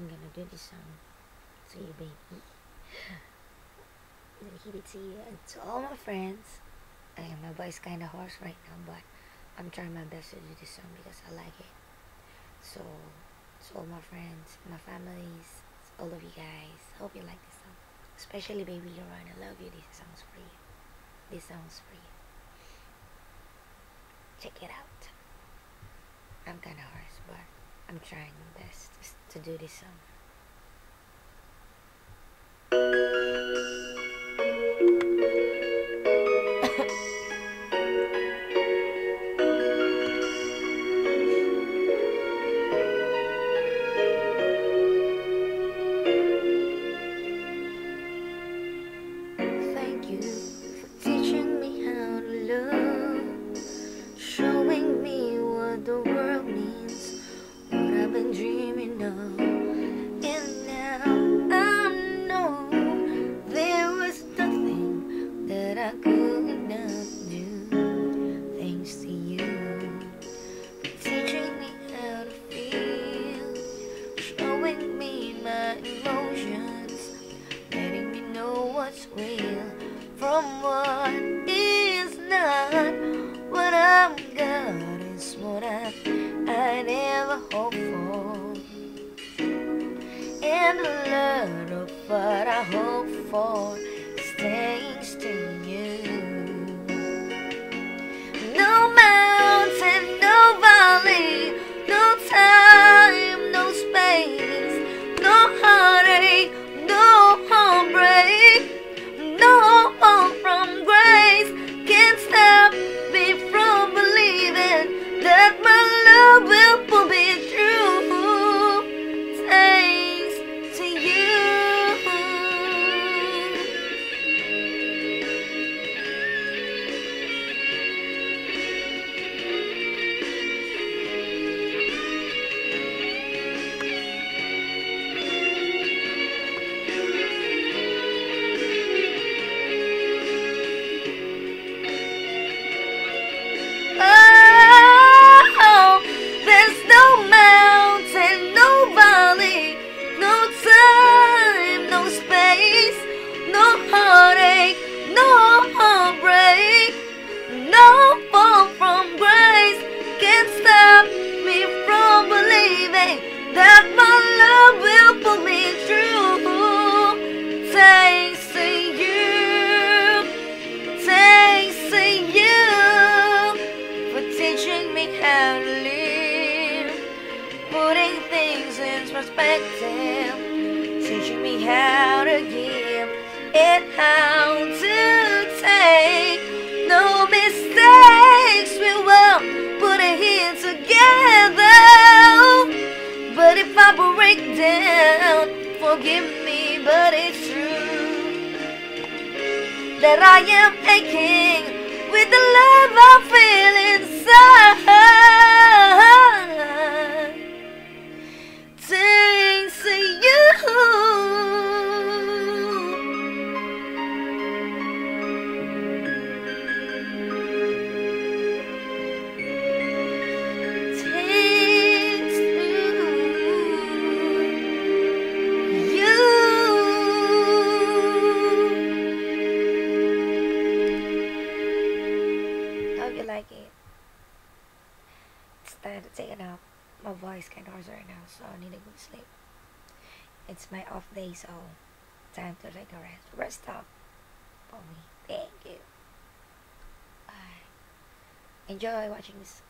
I'm gonna do this song to you, baby. Dedicate it to you and to all my friends. I And my voice kind of hoarse right now, but I'm trying my best to do this song because I like it. So, to all my friends, my families, all of you guys, hope you like this song. Especially Baby Leroy, I love you. This song's for you. This song's for you. Check it out. I'm kind of hoarse, but I'm trying my best to do this song. Real from what is not. What I'm got is what I I never hoped for, and a lot of what I hope for is thanks to you. Teaching me how to give and how to take. No mistakes, we will put it here together. But if I break down, forgive me, but it's true that I am aching with the love I feel It's time to take a nap. My voice kind of hoarse right now, so I need to go to sleep. It's my off day, so time to take a rest. Rest up for me. Thank you. Bye. Enjoy watching this